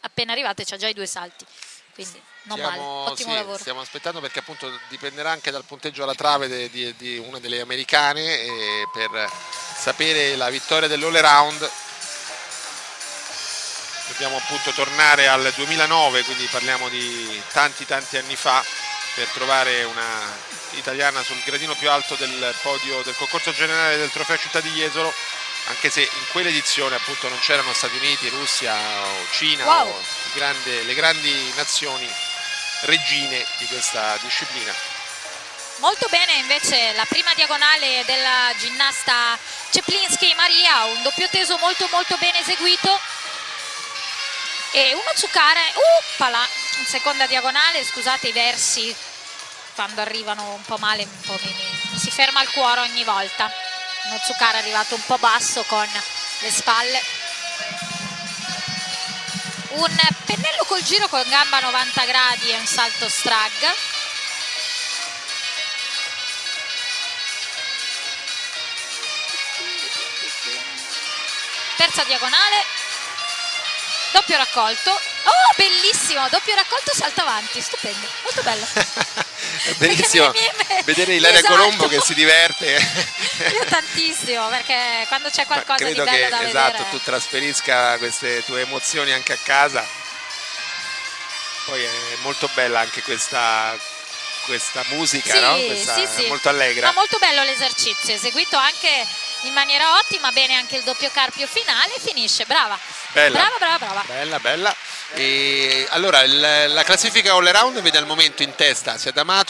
appena arrivate c'ha già i due salti, quindi non Stiamo- male, ottimo sì, lavoro. Stiamo aspettando perché appunto dipenderà anche dal punteggio alla trave de- di, di una delle americane e per sapere la vittoria dell'all around dobbiamo appunto tornare al 2009, quindi parliamo di tanti tanti anni fa per trovare una italiana sul gradino più alto del podio del concorso generale del trofeo Città di Jesolo anche se in quell'edizione appunto non c'erano Stati Uniti, Russia o Cina Wow. o i grandi- le grandi nazioni regine di questa disciplina. Molto bene invece la prima diagonale della ginnasta Ceplinski Maria, un doppio teso molto molto bene eseguito e uno Zuccare, uppala, in seconda diagonale, scusate i versi quando arrivano un po' male, un po' mi, mi- mi si ferma il cuore ogni volta. Uno Zuccare è arrivato un po' basso con le spalle. Un pennello col giro con gamba a 90 gradi e un salto strag. terza diagonale. Doppio raccolto. Oh bellissimo! Doppio raccolto salta avanti. Stupendo. Molto bello. Bellissimo vedere Ilaria esatto. Colombo che si diverte. io tantissimo perché quando c'è Ma qualcosa di credo bello che da esatto, vedere tu trasferisca queste tue emozioni anche a casa. Poi è molto bella anche questa, questa musica, Sì, no? Questa- sì, sì. molto allegra. Ma molto bello l'esercizio, eseguito anche in maniera ottima, bene anche il doppio carpio finale, finisce, brava. Bella. Brava, brava, brava. Bella, bella. E allora la classifica all around vede al momento in testa sia D'Amato